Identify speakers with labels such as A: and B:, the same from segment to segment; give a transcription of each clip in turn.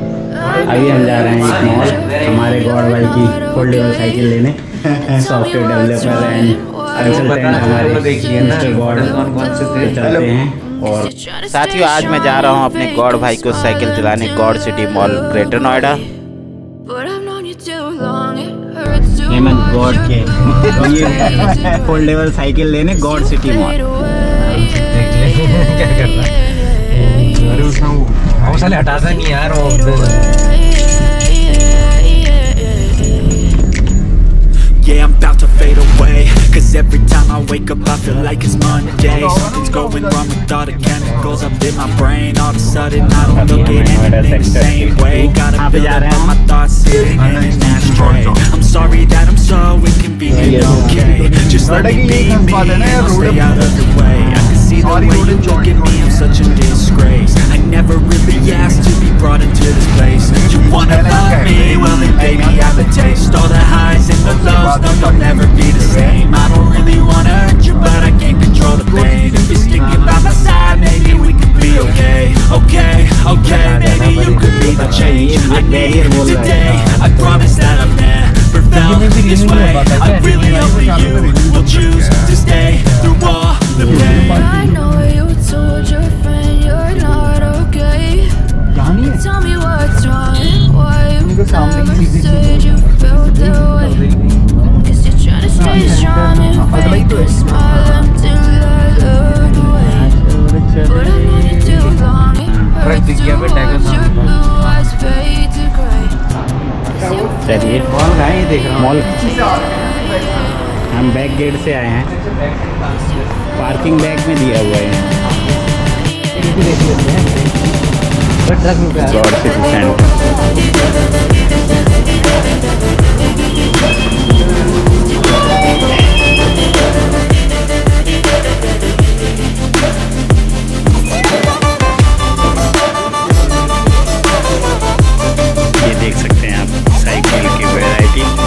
A: अभी हम जा रहे हैं एक मॉल हमारे गौड़ भाई की फोल्डेबल साइकिल लेने। सॉफ्टवेयर डेवलपर एंड कंसल्टेंट हमारे मिस्टर गौड़
B: कौन कौन से थे
A: चलते हैं और
C: साथियों आज मैं जा रहा हूँ अपने गौड़ भाई को साइकिल दिलाने Gaur city mall greater Noida.
A: Hemant Gaur के ये फोल्डेबल साइकिल लेने गौड़ सिटी मॉल।
B: क्या कर रहा है। अरे उसका वो वो साले हटाता नहीं यार वो
D: Yeah, I'm about to fade away Cause every time I wake up I feel like it's Monday Something's going wrong with all the chemicals up in my brain All of a sudden I don't look at anything the same way Gotta build up all my thoughts sitting in an ashtray I'm sorry that I'm so inconvenient, okay Just let me be me and I'll stay out of your way I can see the way you look at me, I'm such a disgrace. I never really asked to be brought into this place. You wanna love me? Well then baby I have a taste. All the highs and the lows, no you'll never be the same. I don't really wanna hurt you but I can't control the pain. If you're sticking by my side maybe we could be okay. Okay, okay, maybe you could be the change. I need today. I promise that I've never felt this way. I really hope that you will choose
A: चलिए।
B: Mall कहाँ है ये देख रहा हूँ।
A: Mall हम back gate से आए हैं। पार्किंग बैग में दिया हुआ है।
B: ट्रक में
A: साइकिल की वैरायटी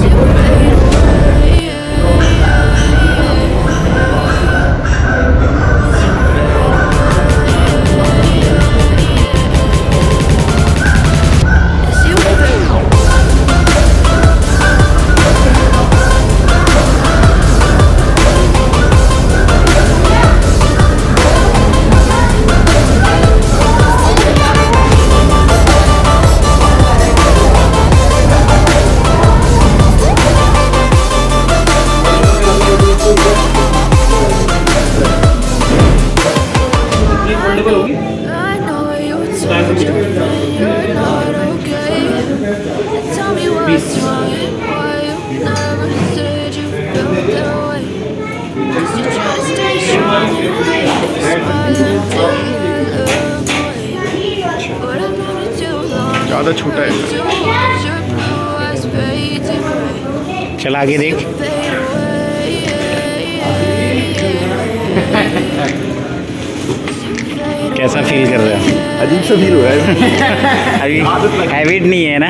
E: ज़्यादा छोटा है.
A: चल आगे देख। कैसा फील कर रहे हो?
E: अजीब सा फील हो रहा है।
A: अभी हैबिट नहीं है ना?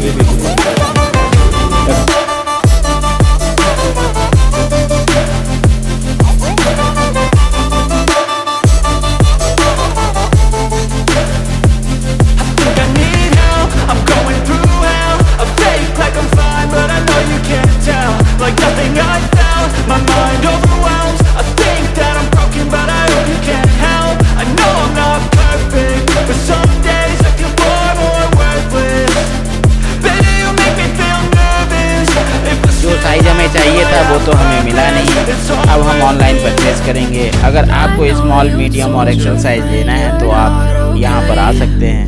D: baby.
C: अब हम ऑनलाइन परचेज करेंगे। अगर आपको स्मॉल मीडियम और एक्सल साइज़ लेना है तो आप यहाँ पर आ सकते हैं।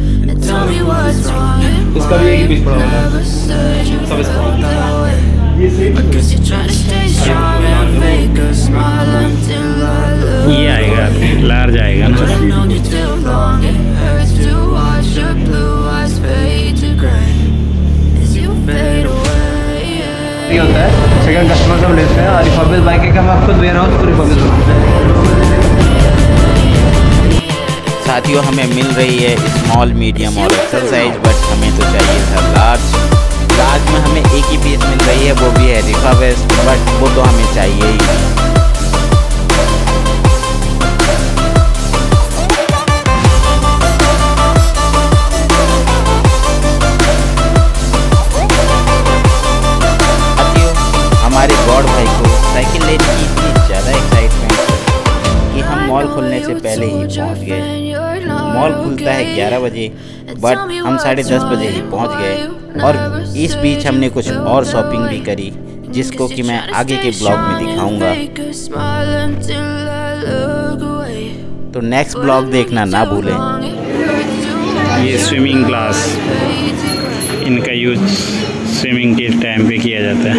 F: इसका भी एक ही पीस पड़ा है।
G: You
F: सब इसका
B: है कस्टमर से लेते हैं और रिफर्बिश बाइक है कि हम खुद वेयर हाउस को रिफर्बिश बनाते हैं।
C: साथियों, हमें मिल रही है स्मॉल मीडियम और एक्सरसाइज बट हमें तो चाहिए था लार्ज लार्ज में हमें एक ही पीस मिल रही है, वो भी है रिफा वेस्ट बट वो तो हमें चाहिए ही। से पहले ही पहुँच गए। मॉल खुलता है ग्यारह बजे बट हम साढ़े दस बजे ही पहुँच गए। और इस बीच हमने कुछ और शॉपिंग भी करी जिसको कि मैं आगे के ब्लॉग में दिखाऊँगा। तो नेक्स्ट ब्लॉग देखना ना भूलें।
A: ये स्विमिंग क्लास इनका यूज़ स्विमिंग के टाइम पे किया जाता है।